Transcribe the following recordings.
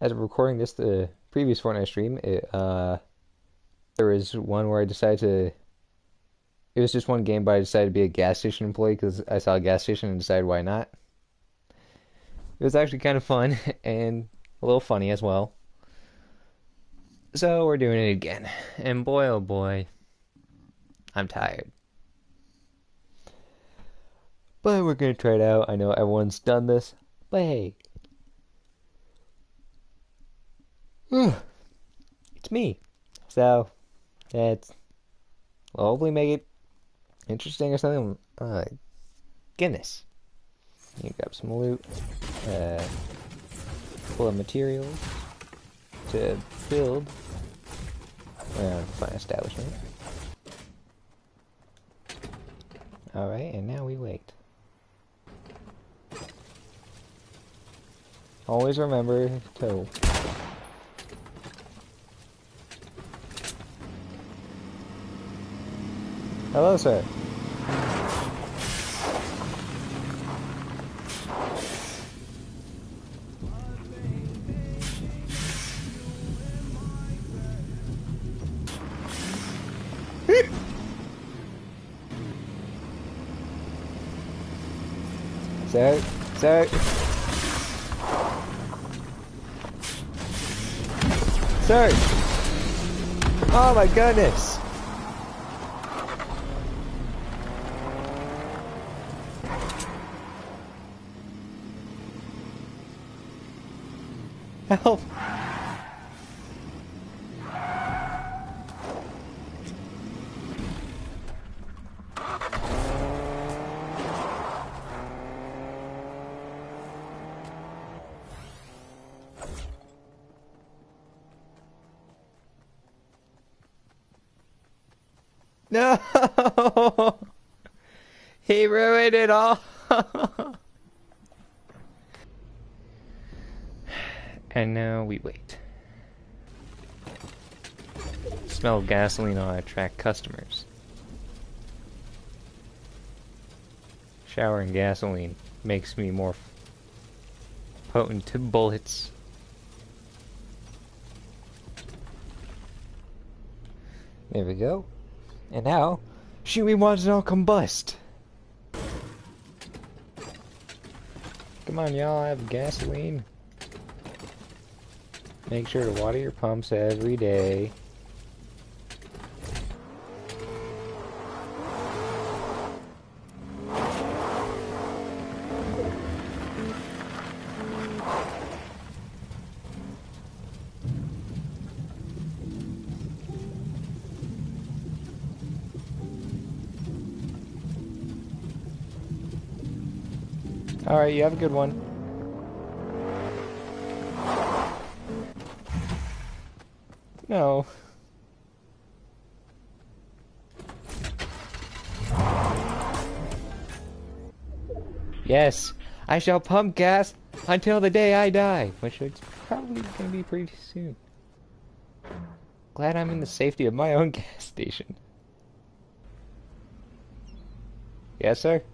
as of recording this, the previous Fortnite stream, it, uh, there was one where I decided to. It was just one game, but I decided to be a gas station employee because I saw a gas station and decided why not. It was actually kind of fun and a little funny as well. So we're doing it again. And boy, oh boy, I'm tired. But we're going to try it out. I know everyone's done this. But hey. It's me. So, it's. Well, hopefully make it interesting or something. Uh, goodness. You grab some loot. Uh, full of materials to build uh, fine establishment. Alright, and now we wait. Always remember to... Hello, sir. sir, sir. Sir! Oh my goodness! Help! No! He ruined it all! and now we wait. Smell of gasoline will attract customers. Showering gasoline makes me more potent to bullets. There we go. And now, Shuey wants it all combust. Come on, y'all, I have gasoline. Make sure to water your pumps every day. Alright, you have a good one. No. Yes, I shall pump gas until the day I die, which is probably going to be pretty soon. Glad I'm in the safety of my own gas station. Yes, sir?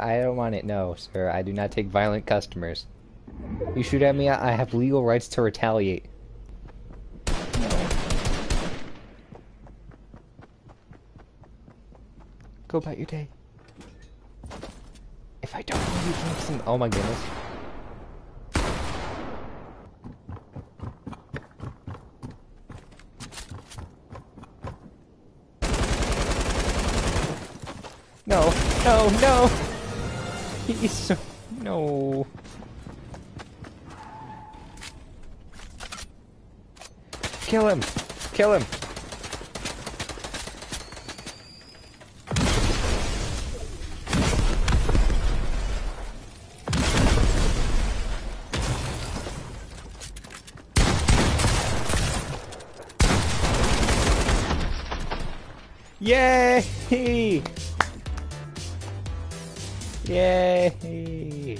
I, don't want it. No, sir. I do not take violent customers. You shoot at me, I have legal rights to retaliate. Go about your day. If I don't, you. Oh my goodness. No, no, no! So... No. Kill him! Kill him! Yay! Yay!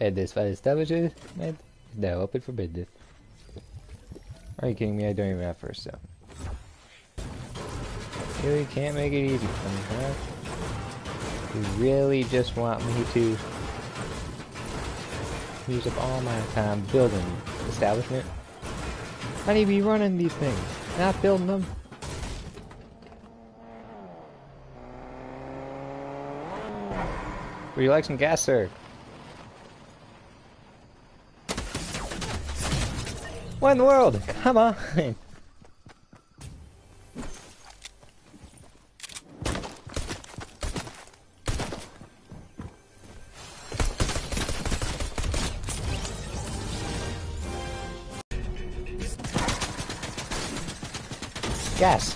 And this file establishment is now open for business. Are you kidding me? I don't even have first sound. Really can't make it easy for me, huh? You really just want me to use up all my time building establishment? I need to be running these things, not building them. Would you like some gas, sir? What in the world? Come on! Gas!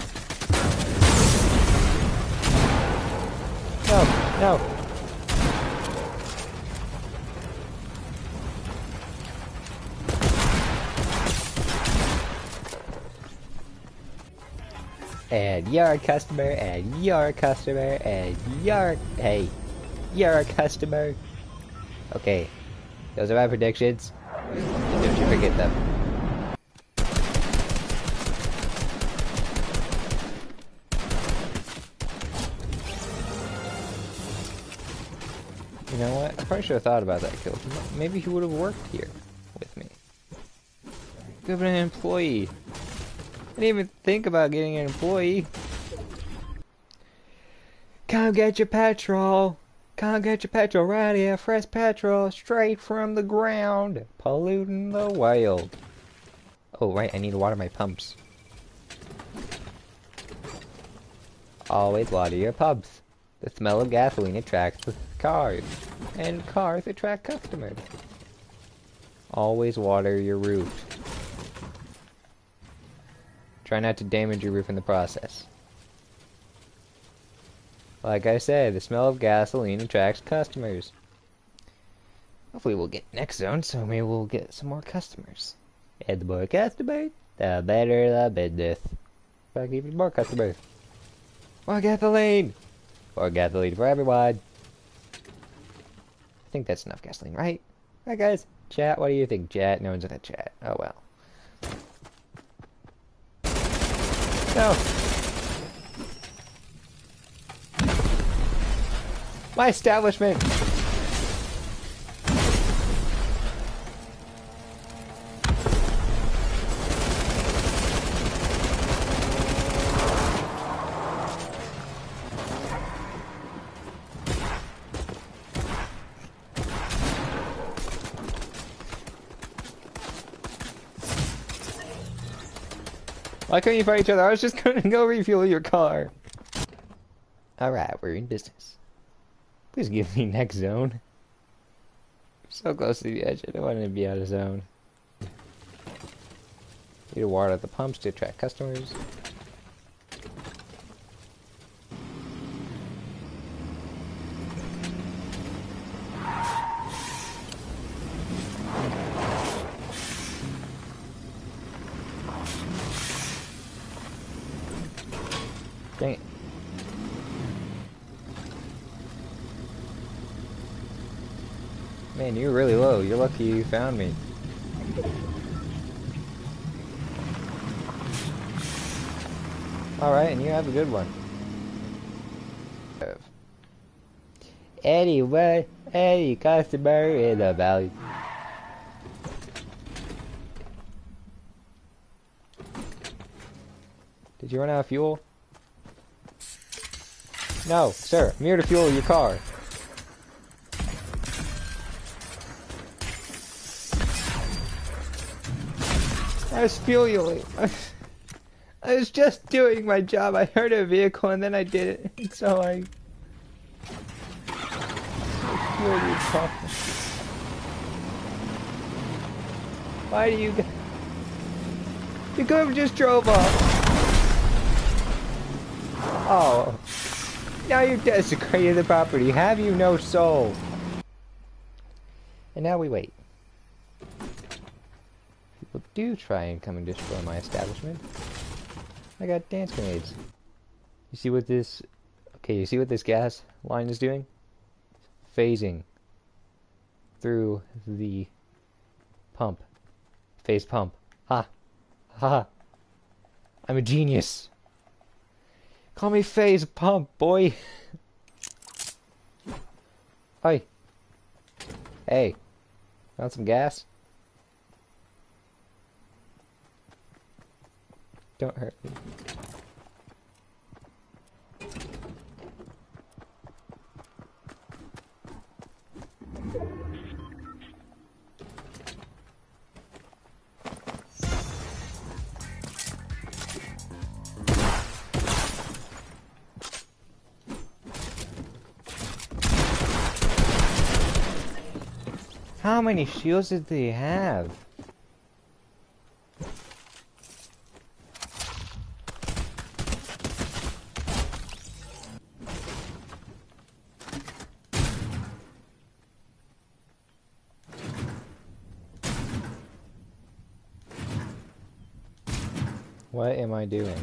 No, no! And you're a customer, and you're a customer, and you're, hey, you're a customer. Okay, those are my predictions. Don't you forget them. You know what? I probably should have thought about that kill. Maybe he would have worked here with me. Been an employee. Didn't even think about getting an employee. Come get your petrol. Come get your petrol right here. Fresh petrol straight from the ground. Polluting the wild. Oh, right. I need to water my pumps. Always water your pumps. The smell of gasoline attracts cars. And cars attract customers. Always water your roof. Try not to damage your roof in the process. Like I say, the smell of gasoline attracts customers. Hopefully we'll get next zone, so maybe we'll get some more customers. And the more customers, the better the business. Back even more customers. More gasoline! More gasoline for everyone. I think that's enough gasoline, right? Right, guys? Chat, what do you think? Chat? No one's in the chat. Oh well. No. My establishment. Why couldn't you fight each other? I was just gonna go refuel your car. Alright, we're in business. Please give me next zone. I'm so close to the edge, I don't want to be out of zone. Need to water the pumps to attract customers. Dang it. Man, you're really low. You're lucky you found me. Alright, and you have a good one. Anyway, any customer in the valley. Did you run out of fuel? No, sir. I'm here to fuel your car. I was fueling. I was just doing my job. I heard a vehicle and then I did it. So I... fueled your car. Why do you... You could have just drove off. Oh. Now you've desecrated the property. Have you no soul? And now we wait. People do try and come and destroy my establishment. I got dance grenades. You see what this... Okay, you see what this gas line is doing? Phasing through the pump. Phase pump. Ha! Ha! I'm a genius! Call me phase pump, boy. Hi. Hey. Want some gas? Don't hurt me. How many shields did they have? What am I doing?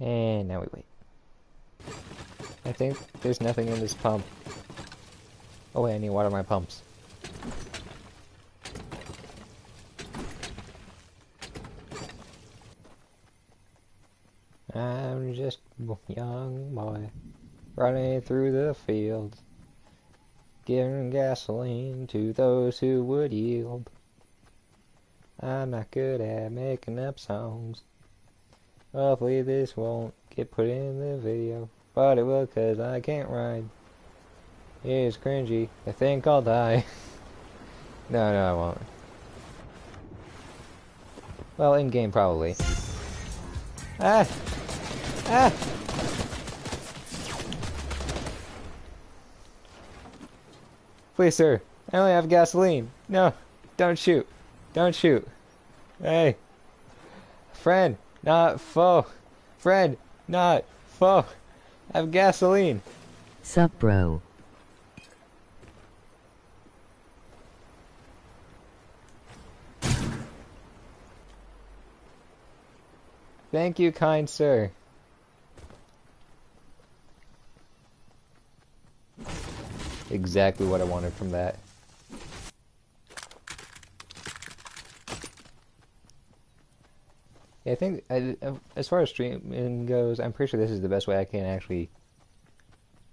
And now we wait. I think there's nothing in this pump. Oh wait, I need water my pumps. I'm just a young boy running through the fields, giving gasoline to those who would yield. I'm not good at making up songs. Hopefully this won't get put in the video, but it will cause I can't ride. It's cringy. I think I'll die. no, no, I won't. Well, in game probably. Ah! Ah! Please, sir. I only have gasoline. No, don't shoot. Don't shoot. Hey. Friend, not foe. Friend, not foe. I have gasoline. Sup, bro? Thank you, kind sir. Exactly what I wanted from that. Yeah, I think I, as far as streaming goes, I'm pretty sure this is the best way I can actually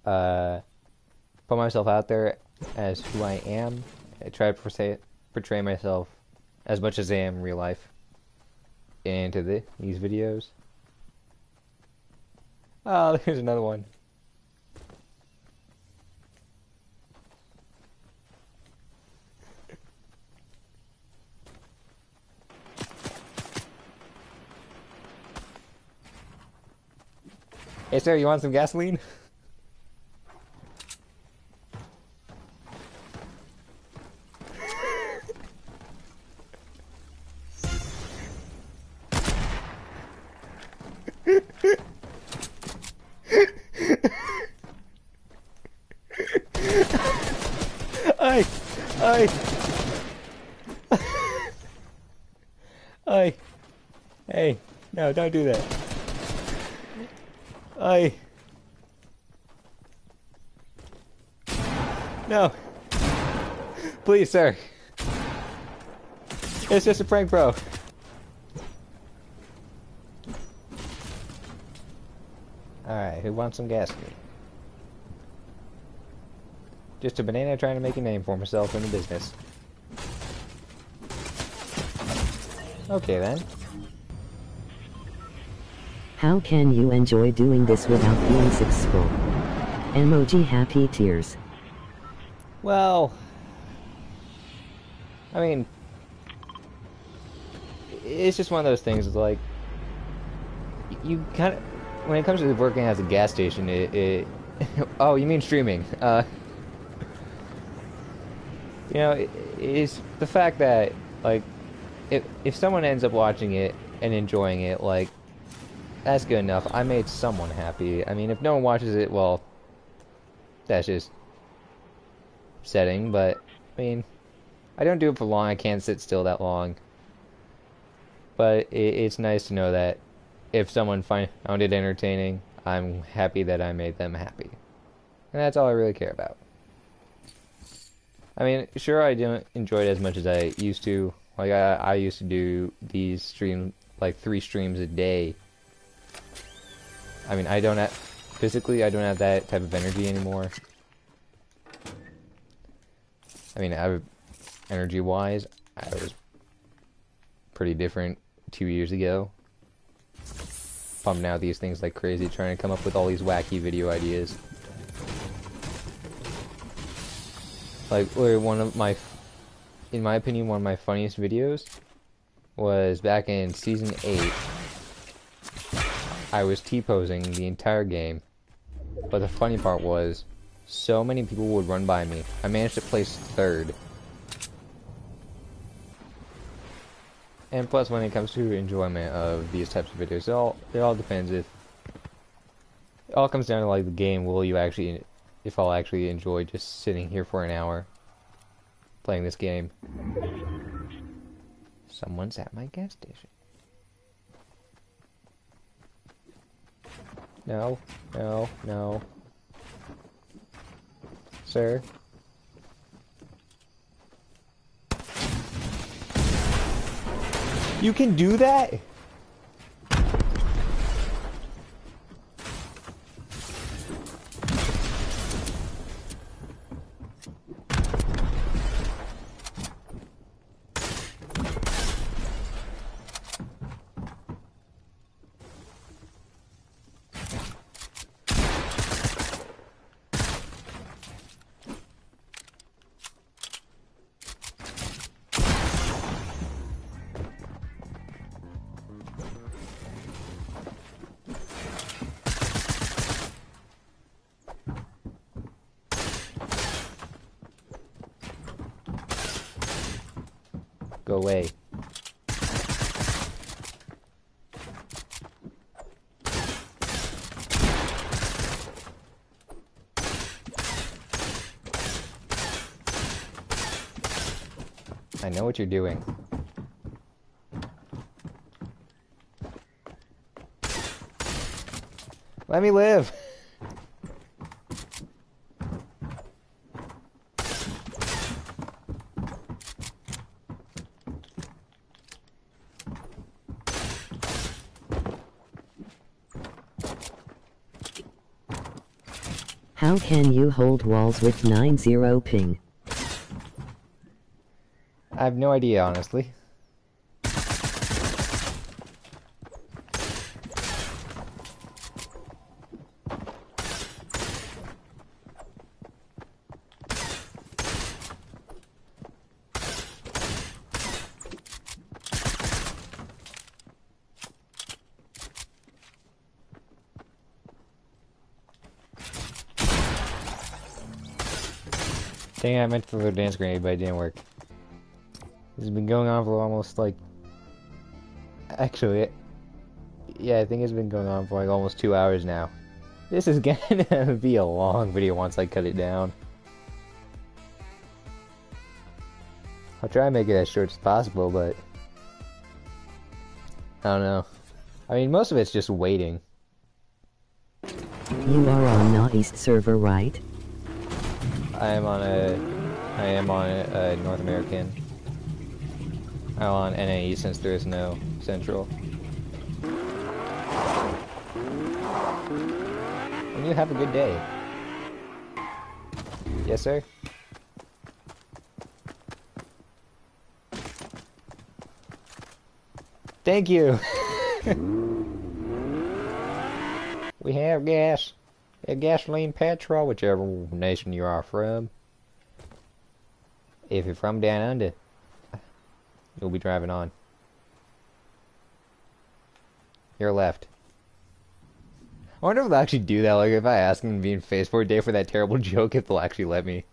uh, put myself out there as who I am. I try to portray, myself as much as I am in real life into the, these videos. Oh, there's another one. Hey, sir, you want some gasoline? Ay! Ay! Ay! Hey, no, don't do that. Ay! No! Please, sir. It's just a prank, bro. Alright, who wants some gasoline? Just a banana trying to make a name for himself in the business. Okay then. How can you enjoy doing this without being successful? Emoji happy tears. Well, I mean, it's just one of those things. It's like you kind of, when it comes to working as a gas station, it. it oh, you mean streaming? Uh, you know, it, it's the fact that like, if if someone ends up watching it and enjoying it, like, that's good enough. I made someone happy. I mean, if no one watches it, well, that's just setting, but I mean, I don't do it for long. I can't sit still that long. But it, it's nice to know that if someone found it entertaining, I'm happy that I made them happy. And that's all I really care about. I mean, sure, I don't enjoy it as much as I used to. Like, I, I used to do these streams, like three streams a day. I mean, I don't have, physically, I don't have that type of energy anymore. I mean, I, energy-wise, I was pretty different two years ago. Pumping out these things like crazy, trying to come up with all these wacky video ideas. Like, one of my, in my opinion, one of my funniest videos was back in Season 8. I was T-posing the entire game, but the funny part was, so many people would run by me. I managed to place third. And plus, when it comes to enjoyment of these types of videos, it all it all depends if it all comes down to like the game. Will you actually if I'll actually enjoy just sitting here for an hour playing this game. Someone's at my gas station. No, no, no. Sir? You can do that? Away. I know what you're doing. Let me live! How can you hold walls with 9-0 ping? I have no idea, honestly. Dang, I meant to throw a dance grenade, but it didn't work. This has been going on for almost like... Actually, yeah, I think it's been going on for like almost two hours now. This is gonna be a long video once I cut it down. I'll try and make it as short as possible, but... I don't know. I mean, most of it's just waiting. You are on East server, right? I am on a, I am on a, North American. I'm on NAE since there is no Central. And you have a good day. Yes, sir? Thank you! we have gas a gasoline petrol, whichever nation you are from. If you're from down under, you'll be driving on. Your left. I wonder if they'll actually do that, like if I ask them to be in face for a day for that terrible joke, if they'll actually let me.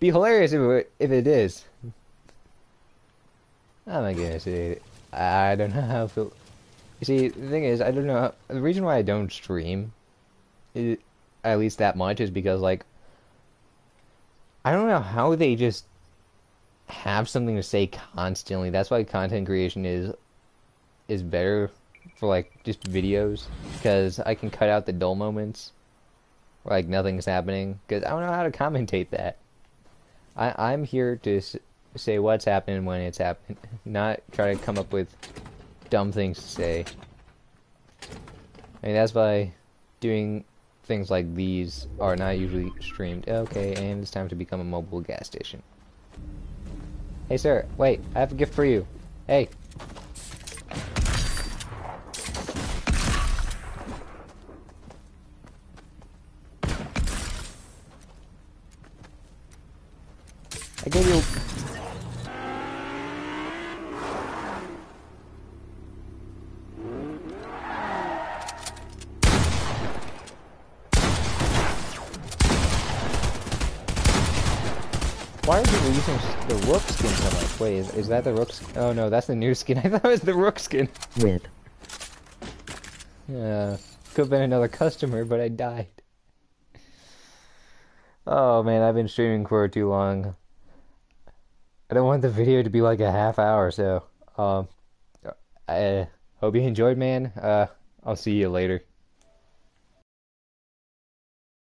Be hilarious if it, if it is. Oh my goodness, it, I don't know how feel. You see, the thing is, I don't know, How, the reason why I don't stream at least that much is because like I don't know how they just have something to say constantly. That's why content creation is is better for like just videos because I can cut out the dull moments where like nothing's happening because I don't know how to commentate that. I I'm here to say what's happening when it's happening, not try to come up with dumb things to say. I mean, that's why doing things like these are not usually streamed. Okay, and it's time to become a mobile gas station. Hey, sir, wait, I have a gift for you. Hey. I gave you Why are people using the rook skin so much? Wait, is, is that the rook skin? Oh no, that's the new skin. I thought it was the rook skin. Rip. Yeah, could have been another customer, but I died. Oh man, I've been streaming for too long. I don't want the video to be like a half hour, so um, I hope you enjoyed, man. Uh, I'll see you later.